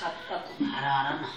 छत का तुम्हारा आ रहा ना